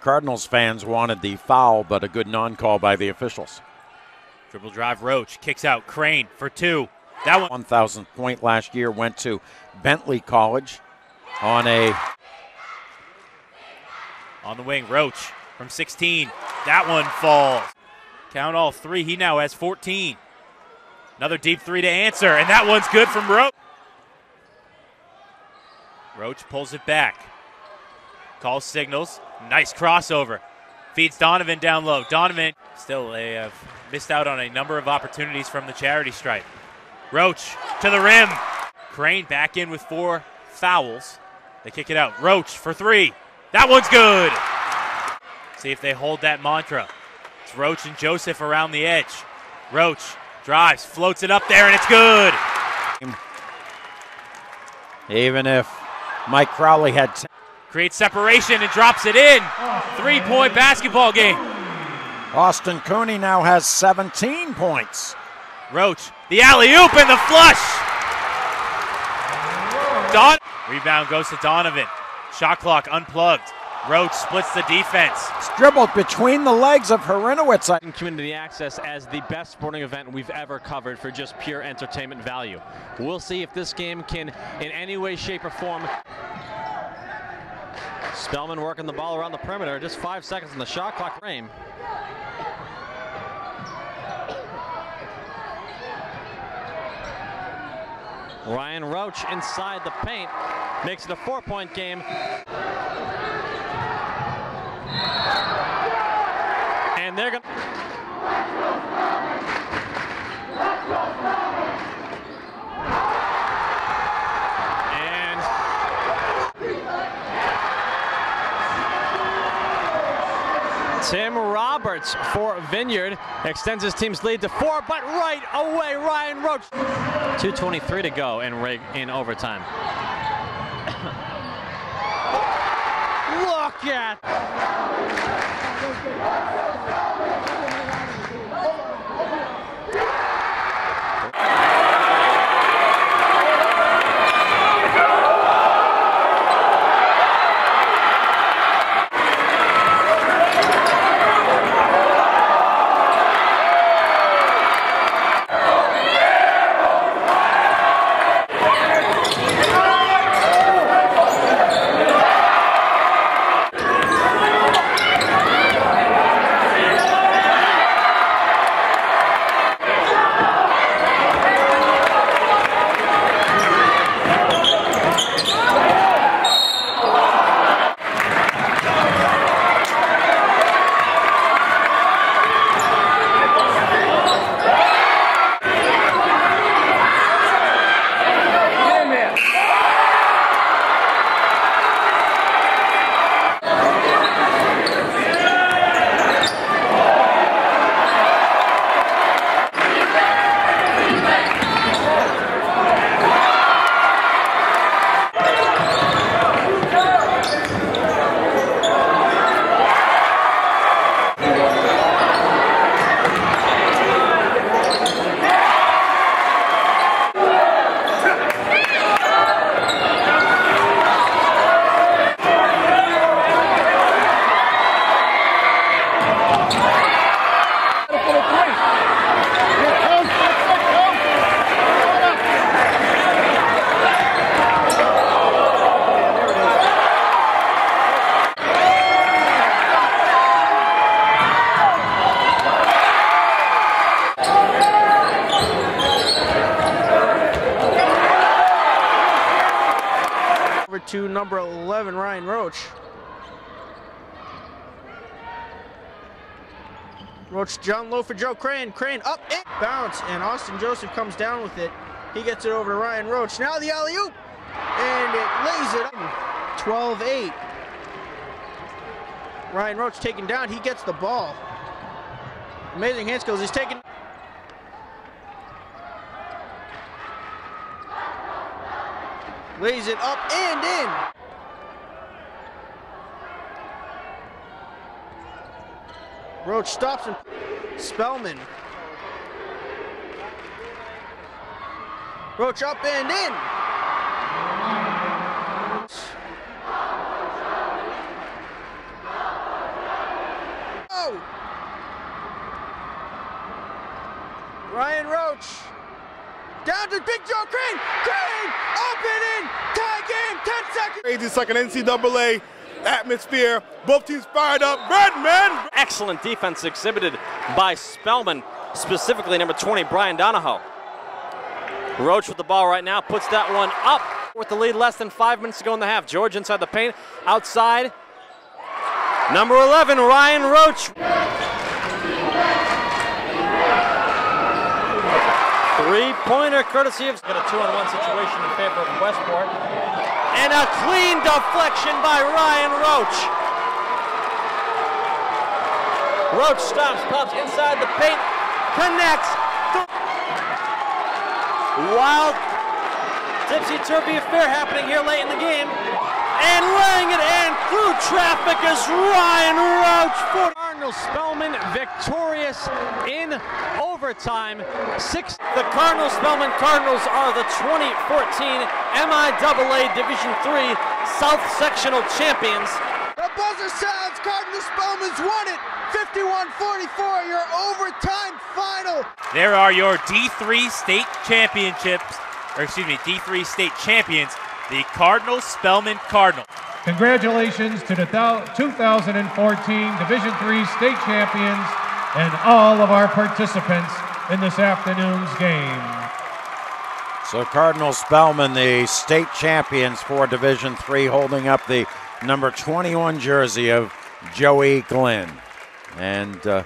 Cardinals fans wanted the foul, but a good non call by the officials. Dribble drive, Roach kicks out, Crane for two. That one. 1,000th point last year went to Bentley College on a. On the wing, Roach from 16. That one falls. Count all three. He now has 14. Another deep three to answer, and that one's good from Roach. Roach pulls it back. Calls signals. Nice crossover. Feeds Donovan down low. Donovan still they have missed out on a number of opportunities from the charity stripe. Roach to the rim. Crane back in with four fouls. They kick it out. Roach for three. That one's good. See if they hold that mantra. It's Roach and Joseph around the edge. Roach drives, floats it up there, and it's good. Even if Mike Crowley had. T- Creates separation and drops it in. Three point basketball game. Austin Cooney now has 17 points. Roach, the alley oop and the flush. Don- Rebound goes to Donovan. Shot clock unplugged. Roach splits the defense. It's dribbled between the legs of Hrinowitz. Community Access as the best sporting event we've ever covered for just pure entertainment value. We'll see if this game can, in any way, shape, or form. Spellman working the ball around the perimeter. Just five seconds in the shot clock frame. Ryan Roach inside the paint makes it a four-point game. And they're going And Tim Roberts for Vineyard extends his team's lead to four, but right away, Ryan Roach. 2.23 to go in, in overtime. Look at number 11, Ryan Roach. Roach, John Low for Joe Crane. Crane up, it bounce, and Austin Joseph comes down with it. He gets it over to Ryan Roach. Now the alley oop, and it lays it up. 12 8. Ryan Roach taken down. He gets the ball. Amazing hand skills. He's taking. Lays it up and in. Roach stops and Spellman. Roach up and in. Oh! Ryan Roach down to Big Joe Crane. Crane up and in. Tie game. 10 seconds. It's like an NCAA atmosphere. Both teams fired up. Redman. Excellent defense exhibited by Spellman, specifically number 20, Brian Donahoe. Roach with the ball right now, puts that one up with the lead less than five minutes to go in the half. George inside the paint, outside. Number 11, Ryan Roach. Three-pointer courtesy of got a two-on-one situation in favor of Westport. And a clean deflection by Ryan Roach. Roach stops, pops inside the paint, connects. Wild tipsy-turvy affair happening here late in the game. And laying it in through traffic is Ryan Roach for Cardinal Spellman victorious in overtime. Six. The Cardinal Spellman Cardinals are the 2014 MIAA Division III South Sectional champions. The buzzer sounds. Cardinal Spellman's won it. 51-44, your overtime final. There are your D3 state championships, or excuse me, D3 state champions, the Cardinal Spellman Cardinal. Congratulations to the 2014 Division III state champions and all of our participants in this afternoon's game. So Cardinal Spellman, the state champions for Division Three, holding up the number 21 jersey of Joey Glenn. And uh,